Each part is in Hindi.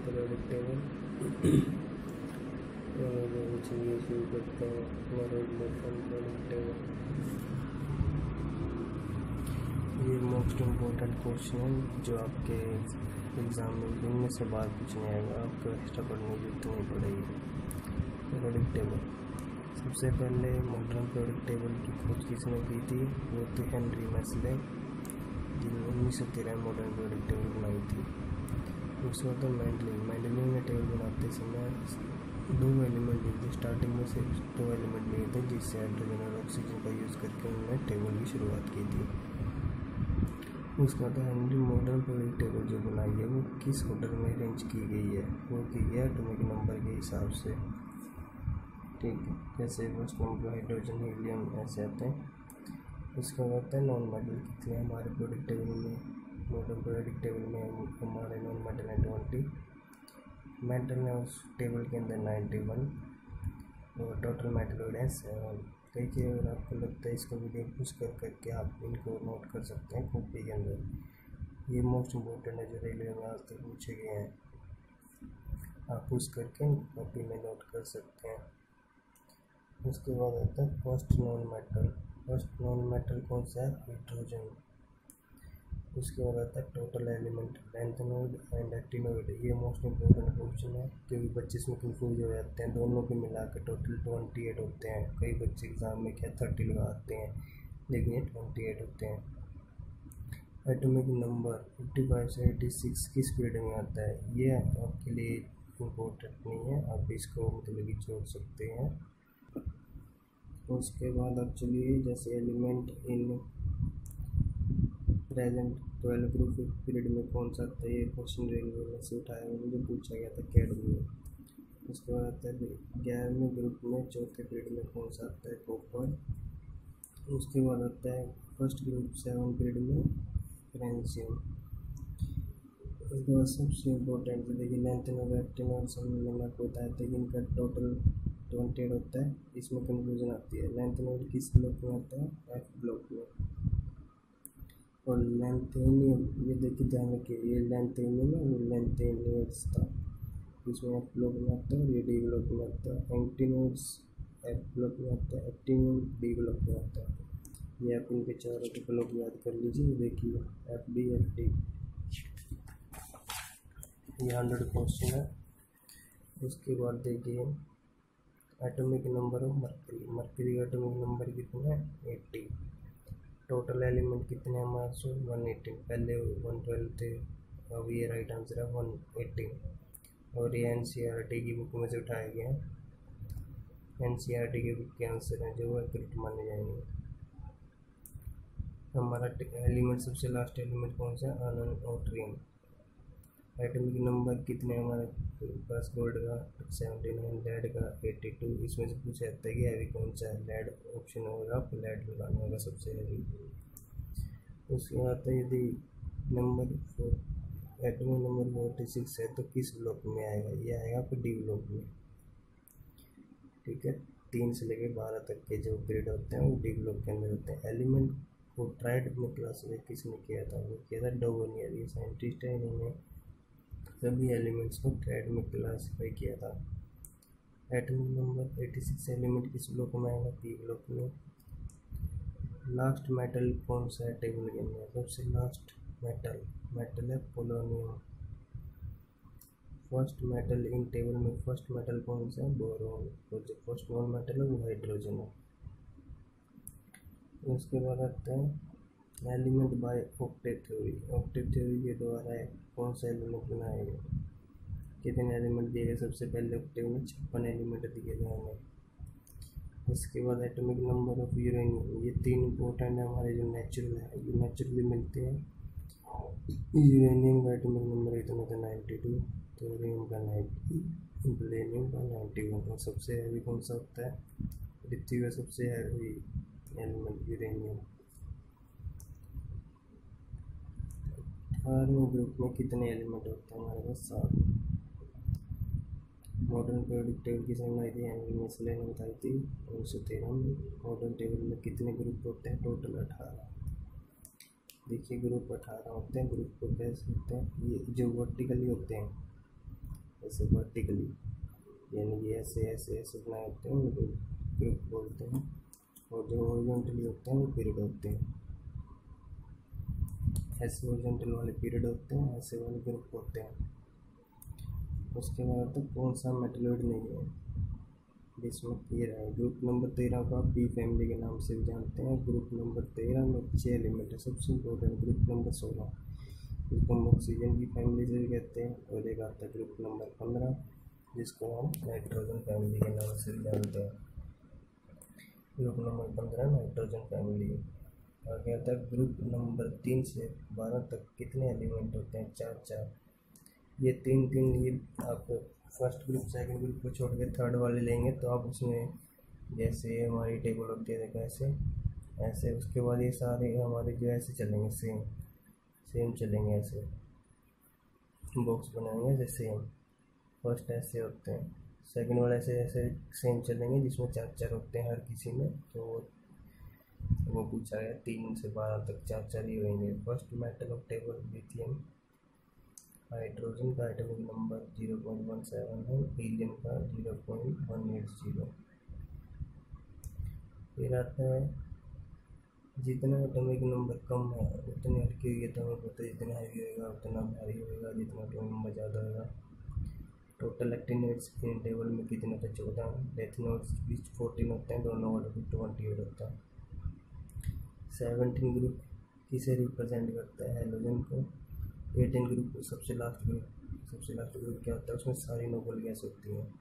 पीरियोडिक टेबल ये मोस्ट इम्पोर्टेंट क्वेश्चन है जो आपके एग्ज़ाम में इनमें से बाहर पूछने आएगा आपको एक्स्ट्रा पढ़ने की ज़रूरत नहीं पड़ेगी। पीरियोडिक टेबल सबसे पहले मॉडर्न पीरियोडिक टेबल की खोज किसने की थी? वो थी हेनरी मैसले उन्नीस सौ तेरह में मॉडर्न पीरियोडिक टेबल बनाई थी उसके बाद मैंडलिन मैंडलिन में टेबल बनाते समय दो एलिमेंट लिए थे स्टार्टिंग में सिर्फ़ दो एलिमेंट लिए थे जिससे हाइड्रोजन और ऑक्सीजन का यूज़ करके उन्होंने टेबल की शुरुआत की थी उसके बाद हेनरी मॉडर्न पीरियोडिक टेबल जो बनाई है वो किस ऑर्डर में अरेंज की गई है वो की है एटॉमिक नंबर के हिसाब से ठीक है जैसे फ़र्स्ट नंबर हाइड्रोजन हीलियम ऐसे आते हैं उसके बाद है नॉन मेटल कितने हमारे प्रोडक्ट टेबल में मॉडर्न प्रोडक्ट टेबल में, हमारे नॉन मेटल है ट्वेंटी मेटल है उस टेबल के अंदर नाइन्टी वन और टोटल मेटल है सेवन देखिए, अगर आपको लगता है इसको वीडियो पुश कर करके आप इनको नोट कर सकते हैं कॉपी के अंदर। ये मोस्ट इम्पोर्टेंट है जो रेलवे में आज तक पूछे गए हैं। आप पुश करके कॉपी में नोट कर सकते हैं। उसके बाद आता है first non metal first non metal कौन सा है? हाइड्रोजन उसके बाद आता है total element lanthanoid and actinoid ये मोस्ट इम्पोर्टेंट क्वेश्चन है, क्योंकि बच्चे इसमें कंफ्यूज हो जाते हैं। दोनों के मिला के टोटल ट्वेंटी एट होते हैं। कई बच्चे एग्ज़ाम में क्या थर्टी लगाते हैं? लेकिन ये ट्वेंटी एट होते हैं। एटॉमिक नंबर फिफ्टी फाइव से एटी सिक्स किस पीरियड में आता है? ये आपके लिए इम्पोर्टेंट नहीं है। आप इसको मतलब कि छोड़ सकते हैं। उसके बाद चलिए जैसे element in present twelve group period में कौन सा था ये क्वेश्चन रेलवे में से उठाया हुआ मुझे पूछा गया था कैडमी में। उसके बाद आता है ग्यारहवें ग्रुप में चौथे पीरियड में कौन सा आता है? कॉपर उसके बाद आता है फ़र्स्ट ग्रुप सेवन पीरियड में फ्रेंसियम उसके बाद सबसे इम्पोर्टेंट देखिए लेंथ और एक्टिन और सब मैंने आपको बताया था इनका टोटल एट होता है, इसमें कंफ्यूजन आती है। लेंथ नोड किस ब्लॉक में आता है? एफ़ ब्लॉक में। और लेंथेनियम ये देखिए ध्यान रखिए, ये लेंथेनियम है वो लेंथेनियस था इसमें एफ़ ब्लॉक में आता है और ये डी ब्लॉक में आता है। एंटीनोड्स एफ़ ब्लॉक में आता है एक्टिनियम डी ब्लॉक में आता है। ये आप इनके चारों के ब्लॉक याद कर लीजिए देखिए एफ़ डी एफ़ डी ये हंड्रेड क्वेश्चन है। उसके बाद देखिए atomic number of mercury mercury का एटॉमिक नंबर कितना है? एट्टी टोटल एलिमेंट कितने हैं हमारे सौ वन एटीन पहले वन ट्वेल्व थे, अब ये राइट आंसर है वन एटीन और ये एन सी आर टी की बुक में से उठाए गए हैं। एन सी आर टी के बुक के आंसर हैं, जो एक्यूरेट माने जाएँगे। हमारा एलिमेंट सबसे लास्ट एलिमेंट कौन सा? है आनंद और ट्रेन एटॉमिक नंबर कितने हमारे? पास गोल्ड का सेवेंटी नाइन लेड का एट्टी टू इसमें से पूछा जाता है कि हैवी कौन सा है? लेड ऑप्शन होगा, आपको लेड लगाना होगा सबसे हैवी उसके बाद यदि number four number forty six है तो किस ब्लॉक में आएगा? ये आएगा आपको डी ब्लॉक में। ठीक है? तीन से लेकर बारह तक के जो पीरियड होते हैं, वो डी ब्लॉक के अंदर होते हैं। एलिमेंट को ट्राइड में क्लासिफाई किसने किया था? वो किया था डोगोनियर ये साइंटिस्ट है इन्होंने। सभी एलिमेंट्स को ट्रेड में क्लासीफाई किया था। एटॉमिक नंबर 86 एलिमेंट किस ब्लॉक में आएगा पी ब्लॉक में। लास्ट मेटल कौन सा है? टेबल के अंदर सबसे लास्ट मेटल मेटल है polonium first metal in table में फ़र्स्ट मेटल कौन सा है? बोरोन तो जो फ़र्स्ट नॉन मेटल है, वो हाइड्रोजन है। उसके बाद आता है element by octave theory. Octave theory के द्वारा कौन सा एलिमेंट बनाया गया? कितने एलिमेंट दिए गए? सबसे पहले ऑक्टेव में छप्पन एलिमेंट दिए गए हमें। उसके बाद एटॉमिक नंबर ऑफ़ यूरेनियम। ये तीन इंपॉर्टेंट है हमारे जो नेचुरल है। ये नेचुरली मिलते हैं। यूरेनियम का एटॉमिक नंबर इतना था नाइन्टी टू थोरियम का नाइन्टी प्लेनियम का नाइन्टी वन और सबसे हैवी कौन सा होता है? पृथ्वी का सबसे हैवी एलिमेंट यूरेनियम अठारहवें ग्रुप में कितने एलिमेंट होते हैं हमारे पास? सात। मॉडर्न पीरियोडिक टेबल की समझ थी एनवी मेसले ने बताई थी उन्नीस सौ तेरह में मॉडर्न टेबल में कितने ग्रुप होते हैं? टोटल अठारह। देखिए ग्रुप अठारह होते हैं ग्रुप को कैसे होते हैं? ये जो वर्टिकली होते हैं, ऐसे वर्टिकली यानी कि ऐसे ऐसे ऐसे बनाए होते हैं, उनको ग्रुप बोलते हैं। और जो ओरिजेंटली होते हैं, वो पीरियड होते हैं। ऐसे ओरिजेंटल वाले पीरियड होते हैं ऐसे वाले ग्रुप होते हैं। उसके बाद तो कौन सा मेटलोड नहीं है? जिसमें तेरह है। ग्रुप नंबर तेरह को आप बी फैमिली के नाम से भी जानते हैं। ग्रुप नंबर तेरह में छः एलिमेंट है। सबसे इम्पोर्टेंट ग्रुप नंबर सोलह। जिसको हम ऑक्सीजन की फैमिली से भी कहते हैं, और एक आता है ग्रुप नंबर पंद्रह, जिसको हम नाइट्रोजन फैमिली के नाम से भी जानते हैं। ग्रुप नंबर पंद्रह नाइट्रोजन फैमिली आता है ग्रुप नंबर तीन से बारह तक कितने एलिमेंट होते हैं? चार चार। ये तीन तीन ये आप फ़र्स्ट ग्रुप सेकंड ग्रुप को छोड़ के थर्ड वाले लेंगे तो आप उसमें जैसे हमारी टेबल होती है, देखो ऐसे ऐसे, उसके बाद ये सारे हमारे जो ऐसे चलेंगे सेम सेम चलेंगे ऐसे। बॉक्स बनाएँगे जैसे सेम फ़र्स्ट ऐसे होते हैं। सेकंड वाले ऐसे ऐसे सेम चलेंगे, जिसमें चार चार होते हैं हर किसी में तो वो पूछा गया तीन से बारह तक चार चार ही होंगे। First metal of table lithium hydrogen का atomic number zero point one seven है हीलियम का zero point one eight zero फिर आता है, जितना एटॉमिक नंबर कम है, उतने हल्की हुई है तो हमें पता है जितना हैवी होगा, उतना भारी होएगा जितना एटॉमिक नंबर ज़्यादा होगा। टोटल एक्टिव नोट्स टेबल में कितने होते हैं चौदह। डेथ नोट्स बीच फोर्टीन होते हैं, दोनों को ट्वेंटी एट होता है। सेवनटीन ग्रुप किसे रिप्रेजेंट करता है हेलोजन को? एटीन ग्रुप सबसे लास्ट ग्रुप सबसे लास्ट ग्रुप क्या होता है? उसमें सारी नोबल गैस होती हैं।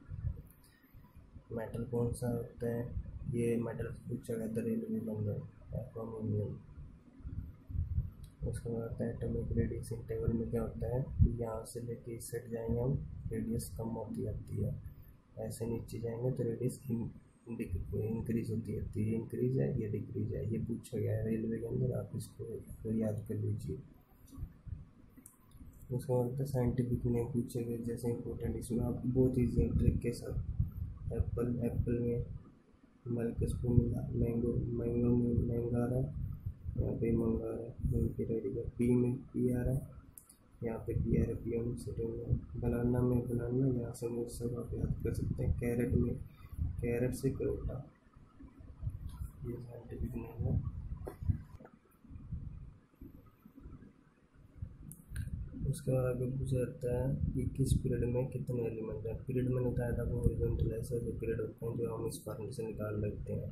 मेटल कौन सा होता है? ये मेटल पूछा गया था रेलवे बंदर एल्यूमिनियम उसके बाद आता है एटॉमिक रेडिएशन टेबल में क्या होता है? यहाँ से लेके इस सेट जाएँगे हम रेडियस कम होती जाती है। ऐसे नीचे जाएँगे तो रेडियस इंक्रीज होती जाती है इंक्रीज है, या डिक्रीज है, ये पूछा गया है रेलवे के अंदर, आप इसको याद कर लीजिए। उसका मतलब साइंटिफिक नेम पूछे गए जैसे इंपॉर्टेंट इसमें आप बहुत ईजी ट्रिक के साथ एप्पल एप्पल में मल्क स्पून मिला मैंगो मैंगो में महँगा आ रहा है, यहाँ पे मंगा रहा है, यहीं पे का पी में पी आ रहा है, यहाँ पे पी आ रहा है पी एम में बनाना में बनाना यहाँ से मुझ आप याद कर सकते हैं कैरेट में कैरेट से करोटा ये साइंटिफिक नेम है। उसके बाद आगे पूछा जाता है कि किस पीरियड में कितने एलिमेंट हैं। पीरियड में बताया था वो ओरिजेंटल ऐसे जो पीरियड होते हैं जो हम इस फॉर्म से निकाल लगते हैं।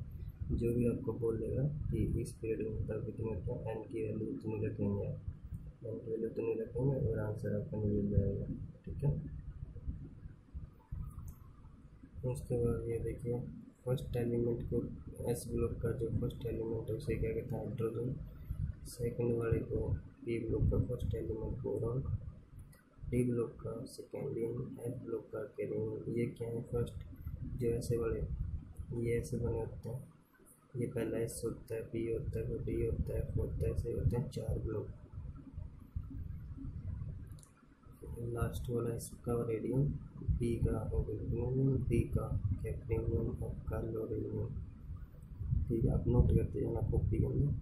जो भी आपको बोल बोलेगा कि इस पीरियड में मतलब कितने होते हैं एन की वैल्यू इतनी रखेंगे। एन की वैल्यू इतनी रखेंगे और आंसर आपका मिल जाएगा। ठीक है? उसके बाद ये देखिए फ़र्स्ट एलिमेंट को एस ब्लॉक का जो फ़र्स्ट एलिमेंट है, उसे क्या कहते हैं? हाइड्रोजन सेकंड वाले को पी ब्लॉक का first element boron D block का सेकेंडियम एफ़ ब्लॉक का कैरियम ये क्या है फ़र्स्ट जो ऐसे वाले, ये ऐसे बने होते हैं। ये पहला एस होता है पी होता है, फिर डी होता है एफ़ होता है, ऐसे होते हैं, चार ब्लॉक लास्ट वाला इसका रेडियम बी का ओरिजिनम डी का कैप्रीनियम एफ़ का लोरिनियम ठीक है, आप नोट करते जाना कॉपी के अंदर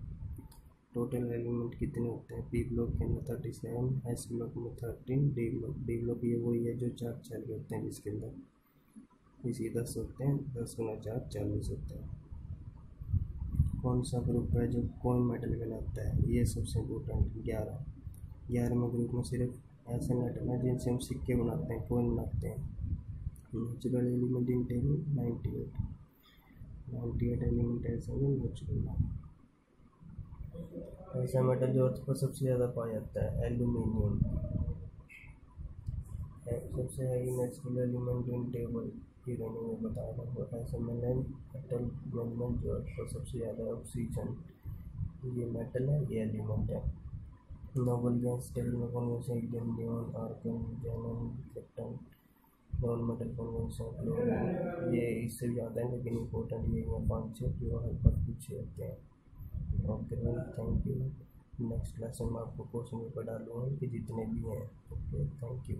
टोटल एलिमेंट कितने होते हैं? पी ब्लॉक के अंदर थर्टी सेवन एस ब्लॉक में thirteen D block D block ये वही है जो चार चार के होते हैं जिसके अंदर। इसी दस होते हैं, दस गुना चार, चालीस होते हैं। कौन सा ग्रुप है जो कौन मेटल कहलाता है? ये सबसे इम्पोर्टेंट ग्यारह। ग्यारहवें ग्रुप में सिर्फ़ ऐसे मेटल हैं जिनसे हम सिक्के बनाते हैं कौन बनाते हैं। Natural element in table ninety eight. Ninety eight element ऐसे हैं नेचुरल ऐसा मेटल जो अर्थ पर सबसे ज़्यादा पाया जाता है, एल्यूमिनियम। सबसे heavy natural element in table running में बताया था। ऐसा मेलन मेटल मेलन जो अर्थ पर सबसे ज़्यादा ऑक्सीजन, ये मेटल है, ये एलिमेंट है। नोबल टेबल में कौन से helium neon argon xenon captain non metal convention ये इससे ज़्यादा है, लेकिन इम्पोर्टेंट ये पाँच छः जो हर पर पूछे जाते हैं okay ma'am thank you next lesson में आपको क्वेश्चन पेपर डालूँगा कि जितने भी हैं ओके थैंक यू